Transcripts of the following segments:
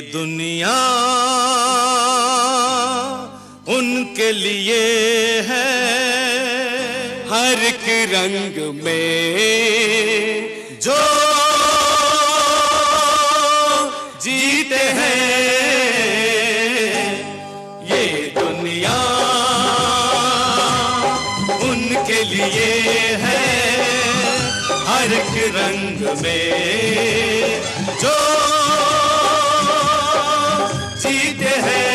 दुनिया उनके लिए है। हर एक रंग में जो जीते हैं, ये दुनिया उनके लिए है। हर एक रंग में जो जीते हैं।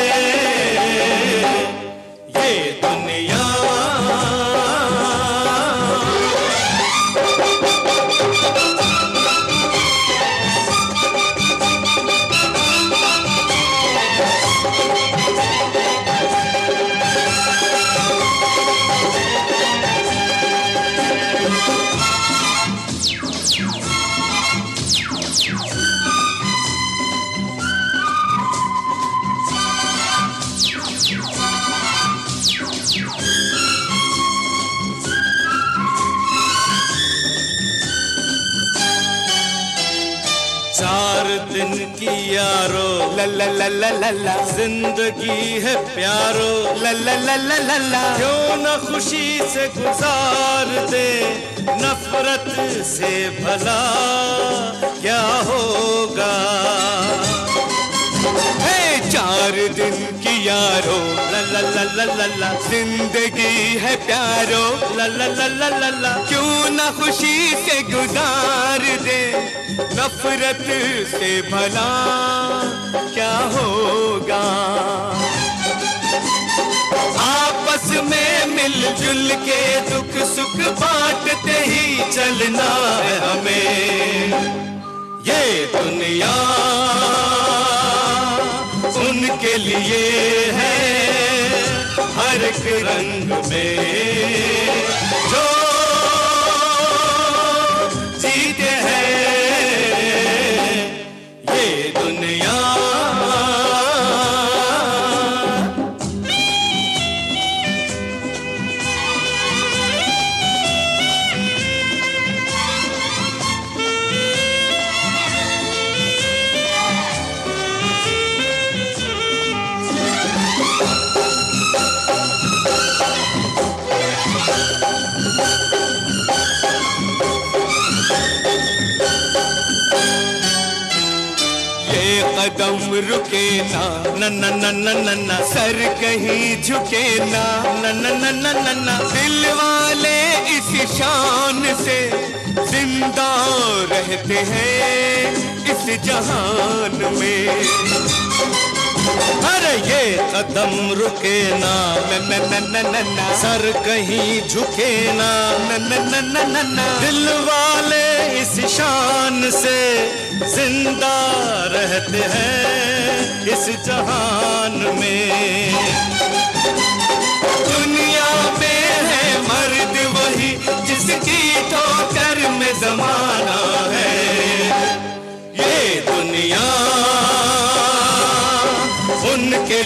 की यारो ला ला ला ला ला ला। ज़िंदगी है प्यारो। ला ला ला ला ला ला। क्यों न खुशी से गुजार दे नफरत से भला क्या होगा? चार दिन की यारो ला ला ला ला ज़िंदगी है प्यारो, ला ला ला ला ला क्यों ना खुशी से गुजार दे, नफरत से भला क्या होगा? आपस में मिलजुल के दुख सुख बांटते ही चलना है हमें। ये दुनिया उनके लिए है हर एक रंग में। जो जीते हैं ये दुनिया कदम रुके ना न न न न न न सर कहीं झुके ना न न न न न न दिल वाले इस शान से ज़िंदा रहते हैं इस जहान में कदम रुके ना सर कहीं झुके ना दिल वाले इस शान से ज़िंदा रहते हैं इस जहान में। दुनिया में है मर्द वही जिसकी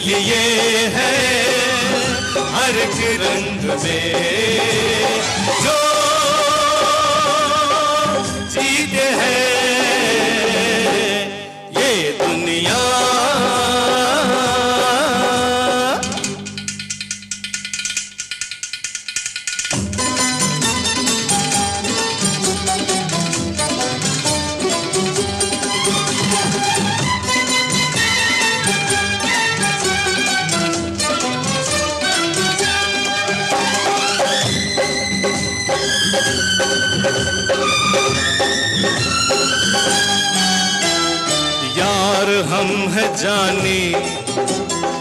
लिए है हर एक रंग में। जो जीत है ये दुनिया यार हम है जानी,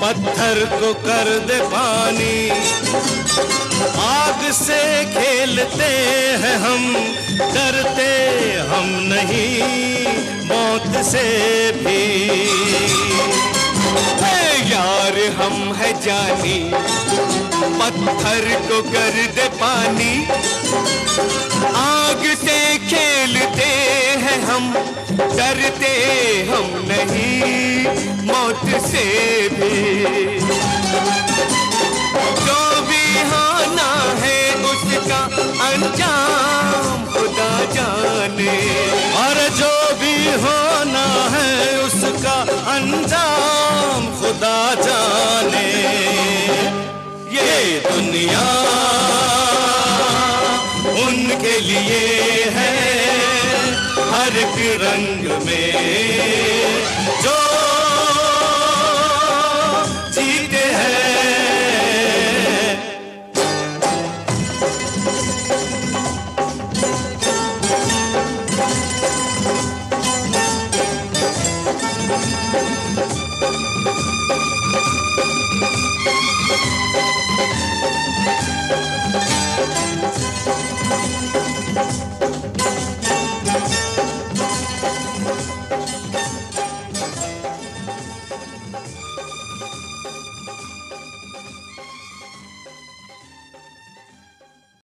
पत्थर को कर दे पानी। आग से खेलते हैं हम, डरते हम नहीं, मौत से भी। यार हम है जानी, पत्थर को कर दे पानी। आग से खेलते हैं हम, डरते हम नहीं, मौत से भी। जो भी होना है उसका अंजाम खुदा जाने। और जो भी होना है उसका अंजाम खुदा जाने। ये दुनिया एक रंग में जो जीते हैं।